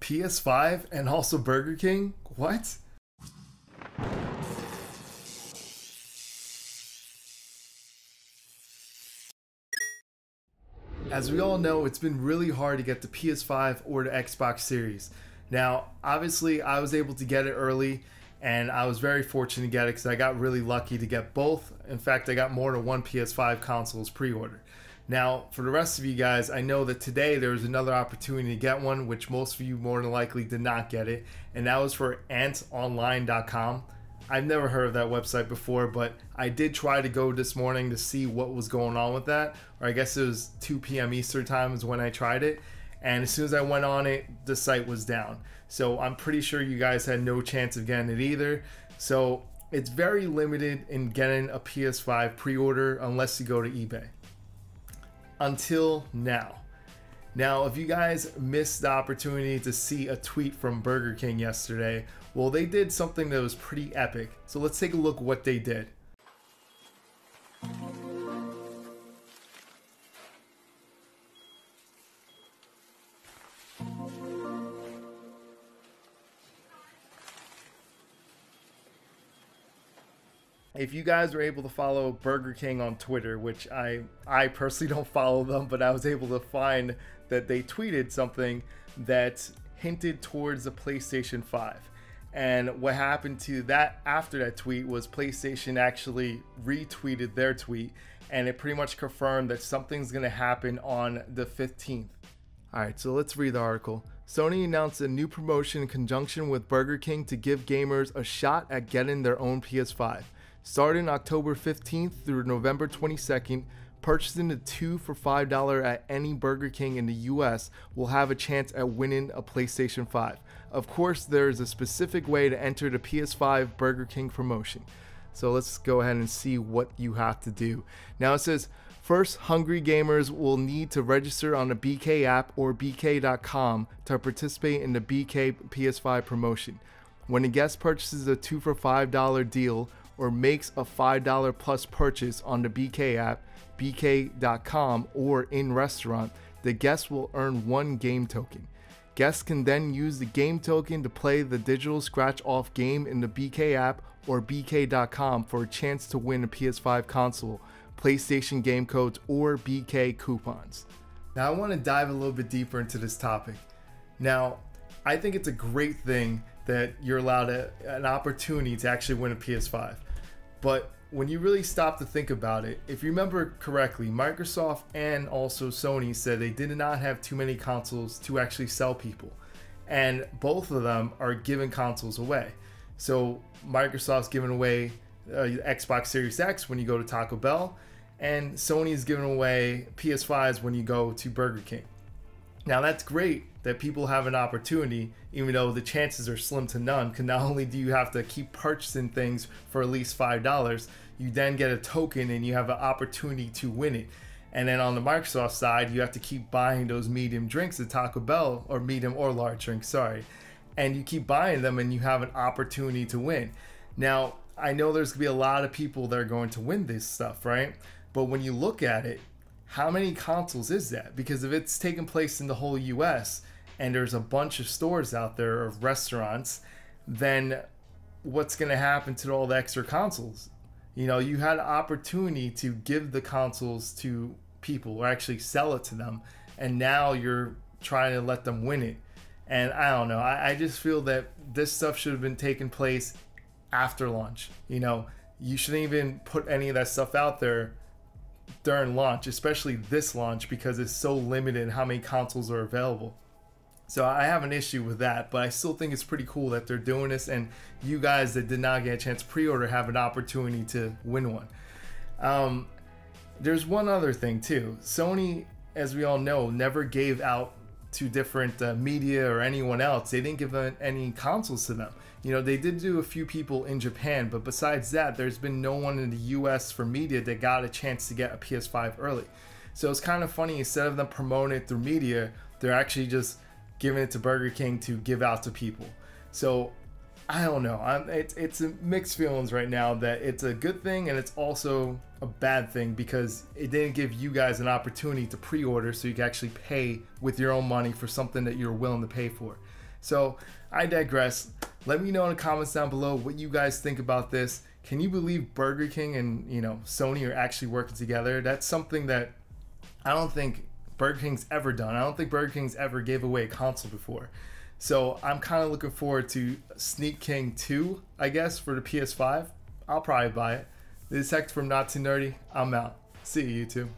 PS5 and also Burger King? What? As we all know, it's been really hard to get the PS5 or the Xbox Series. Now, obviously, I was able to get it early, and I was very fortunate to get it because I got really lucky to get both. In fact, I got more than one PS5 consoles pre order. Now, for the rest of you guys, I know that today there was another opportunity to get one, which most of you more than likely did not get it, and that was for antonline.com. I've never heard of that website before, but I did try to go this morning to see what was going on with that. Or I guess it was 2 p.m. Eastern time is when I tried it. And as soon as I went on it, the site was down. So I'm pretty sure you guys had no chance of getting it either. So it's very limited in getting a PS5 pre order unless you go to eBay. Until now. Now, if you guys missed the opportunity to see a tweet from Burger King yesterday, well, they did something that was pretty epic. So let's take a look what they did. If you guys were able to follow Burger King on Twitter, which I I personally don't follow them, but I was able to find that they tweeted something that hinted towards the PlayStation 5. And what happened to that after that tweet was PlayStation actually retweeted their tweet and it pretty much confirmed that something's going to happen on the 15th. All right, so let's read the article. Sony announced a new promotion in conjunction with Burger King to give gamers a shot at getting their own PS5. Starting October 15th through November 22nd, purchasing the two for $5 at any Burger King in the US will have a chance at winning a PlayStation 5. Of course, there is a specific way to enter the PS5 Burger King promotion. So let's go ahead and see what you have to do. Now it says, First, hungry gamers will need to register on the BK app or BK.com to participate in the BK PS5 promotion. When a guest purchases a 2 for $5 deal or makes a $5 plus purchase on the BK app, BK.com, or in restaurant, the guest will earn one game token. Guests can then use the game token to play the digital scratch off game in the BK app or BK.com for a chance to win a PS5 console, PlayStation game codes, or BK coupons. Now, I want to dive a little bit deeper into this topic. Now, I think it's a great thing that you're allowed a, an opportunity to actually win a PS5. But when you really stop to think about it, if you remember correctly, Microsoft and also Sony said they did not have too many consoles to actually sell people. And both of them are giving consoles away. So Microsoft's giving away uh, Xbox Series X when you go to Taco Bell, and Sony's giving away PS5s when you go to Burger King. Now that's great that people have an opportunity, even though the chances are slim to none. Because not only do you have to keep purchasing things for at least five dollars, you then get a token and you have an opportunity to win it. And then on the Microsoft side, you have to keep buying those medium drinks at Taco Bell or medium or large drinks, sorry. And you keep buying them and you have an opportunity to win. Now, I know there's gonna be a lot of people that are going to win this stuff, right? But when you look at it, how many consoles is that? Because if it's taking place in the whole US and there's a bunch of stores out there of restaurants, then what's going to happen to all the extra consoles? You know, you had an opportunity to give the consoles to people or actually sell it to them, and now you're trying to let them win it. And I don't know. I, I just feel that this stuff should have been taking place after launch. You know, you shouldn't even put any of that stuff out there during launch, especially this launch because it's so limited how many consoles are available. So I have an issue with that, but I still think it's pretty cool that they're doing this, and you guys that did not get a chance pre-order have an opportunity to win one. Um, there's one other thing too. Sony, as we all know, never gave out to different uh, media or anyone else. They didn't give any consoles to them. You know, they did do a few people in Japan, but besides that, there's been no one in the US for media that got a chance to get a PS5 early. So it's kind of funny, instead of them promoting it through media, they're actually just giving it to Burger King to give out to people. So I don't know. I'm, it's it's mixed feelings right now that it's a good thing and it's also a bad thing because it didn't give you guys an opportunity to pre-order so you can actually pay with your own money for something that you're willing to pay for. So I digress. Let me know in the comments down below what you guys think about this. Can you believe Burger King and you know Sony are actually working together? That's something that I don't think Burger King's ever done. I don't think Burger King's ever gave away a console before. So I'm kind of looking forward to Sneak King 2, I guess, for the PS5. I'll probably buy it. This is Hector from Not Too Nerdy. I'm out. See you, YouTube.